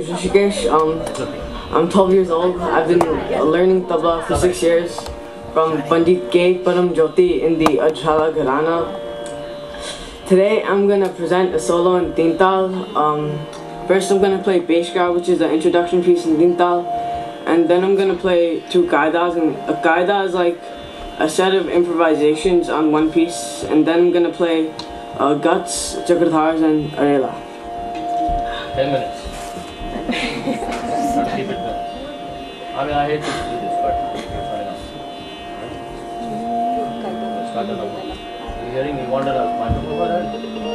Hrishikesh. Um, I'm 12 years old. I've been learning tabla for six years from Pandit K. Param Jyoti in the Ajhala Gharana. Today I'm gonna present a solo in Tintal. Um, first I'm gonna play Peshkar, which is an introduction piece in Tintal, and then I'm gonna play two Qaidas. And a Qaida is like a set of improvisations on one piece, and then I'm gonna play uh, Gats, Chakradhars, and Arela. 10 minutes. I mean, I hate to do this, but it's not enough. Start the number. You hearing me? Wanted a my number for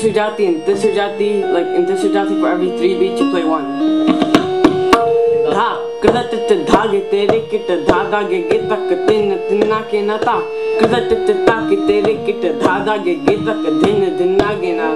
In Trishrajati and Trishrajati, like in Trishrajati for every three beats you play one. धा कृत धागे तेरे kit धागा गे गे तक तिन तिन्ना के नता कृत dha तेरे किट धागा गे गे तक धिन धिन्ना गे ना